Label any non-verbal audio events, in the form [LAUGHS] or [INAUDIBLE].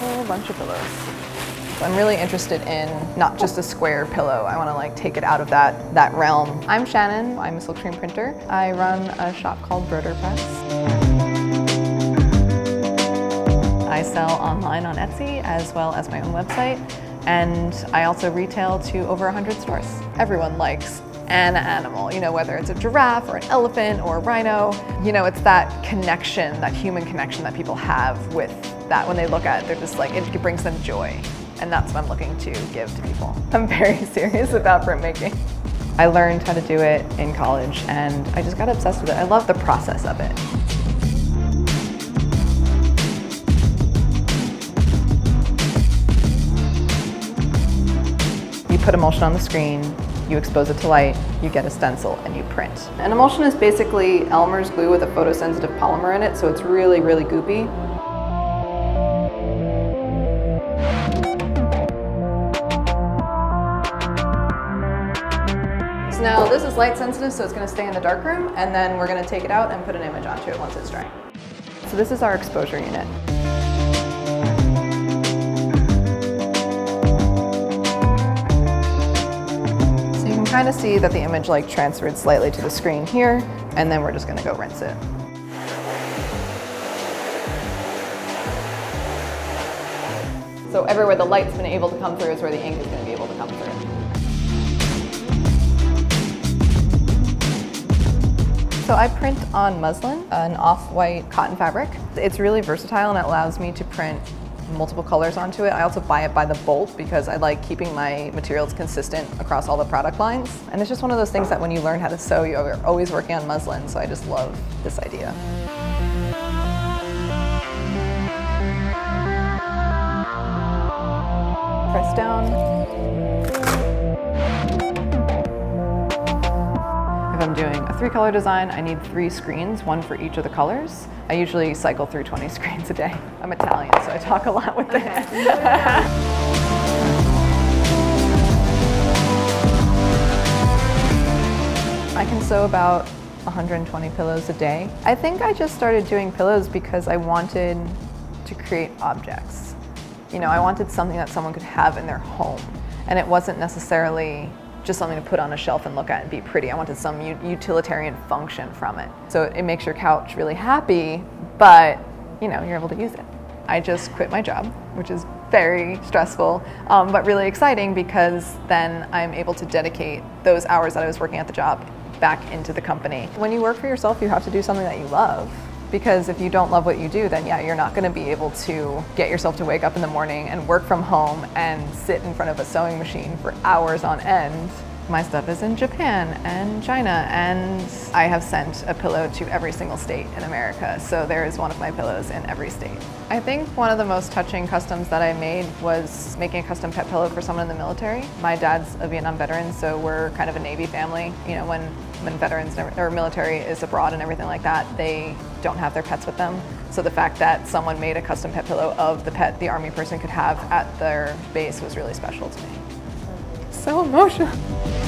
whole bunch of pillows. So I'm really interested in not just a square pillow. I want to like take it out of that, that realm. I'm Shannon. I'm a Silkscreen printer. I run a shop called Broder Press. I sell online on Etsy as well as my own website. And I also retail to over 100 stores. Everyone likes an animal, you know, whether it's a giraffe or an elephant or a rhino. You know, it's that connection, that human connection that people have with that when they look at it, they're just like, it brings them joy. And that's what I'm looking to give to people. [LAUGHS] I'm very [LAUGHS] serious about printmaking. I learned how to do it in college and I just got obsessed with it. I love the process of it. You put emulsion on the screen, you expose it to light, you get a stencil, and you print. An emulsion is basically Elmer's glue with a photosensitive polymer in it, so it's really, really goopy. Now this is light sensitive, so it's gonna stay in the dark room, and then we're gonna take it out and put an image onto it once it's dry. So this is our exposure unit. So you can kind of see that the image like transferred slightly to the screen here, and then we're just gonna go rinse it. So everywhere the light's been able to come through is where the ink is gonna be able to come through. So I print on muslin, an off-white cotton fabric. It's really versatile and it allows me to print multiple colors onto it. I also buy it by the bolt because I like keeping my materials consistent across all the product lines. And it's just one of those things that when you learn how to sew, you're always working on muslin, so I just love this idea. Press down. If I'm doing three color design, I need three screens, one for each of the colors. I usually cycle through 20 [LAUGHS] screens a day. I'm Italian, so I talk a lot with the [LAUGHS] I can sew about 120 pillows a day. I think I just started doing pillows because I wanted to create objects. You know, I wanted something that someone could have in their home. And it wasn't necessarily just something to put on a shelf and look at and be pretty. I wanted some utilitarian function from it. So it makes your couch really happy, but you know, you're able to use it. I just quit my job, which is very stressful, um, but really exciting because then I'm able to dedicate those hours that I was working at the job back into the company. When you work for yourself, you have to do something that you love because if you don't love what you do, then yeah, you're not going to be able to get yourself to wake up in the morning and work from home and sit in front of a sewing machine for hours on end. My stuff is in Japan and China, and I have sent a pillow to every single state in America, so there is one of my pillows in every state. I think one of the most touching customs that I made was making a custom pet pillow for someone in the military. My dad's a Vietnam veteran, so we're kind of a Navy family. You know, when, when veterans or military is abroad and everything like that, they don't have their pets with them. So the fact that someone made a custom pet pillow of the pet the Army person could have at their base was really special to me. So emotional.